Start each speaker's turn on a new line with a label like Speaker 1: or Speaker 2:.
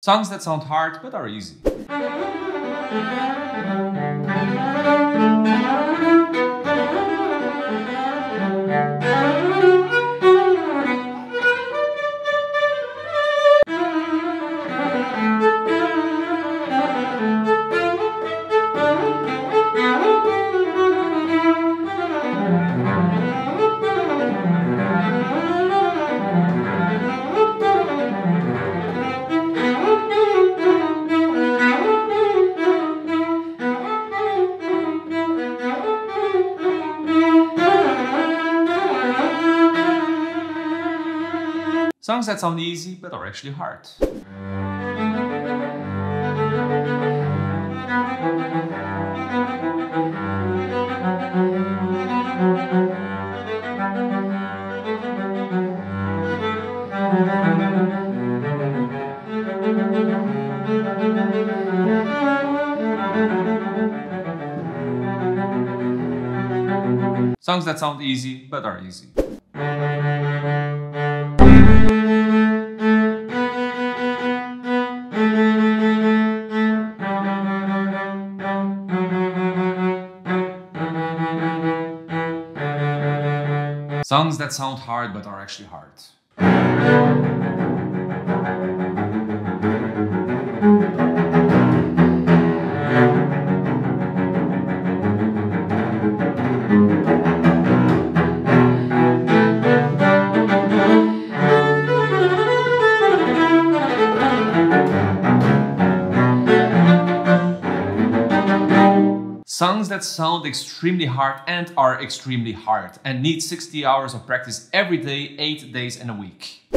Speaker 1: Songs that sound hard but are easy. Songs that sound easy but are actually hard. Songs that sound easy but are easy. Songs that sound hard but are actually hard. Songs that sound extremely hard and are extremely hard and need 60 hours of practice every day, 8 days in a week.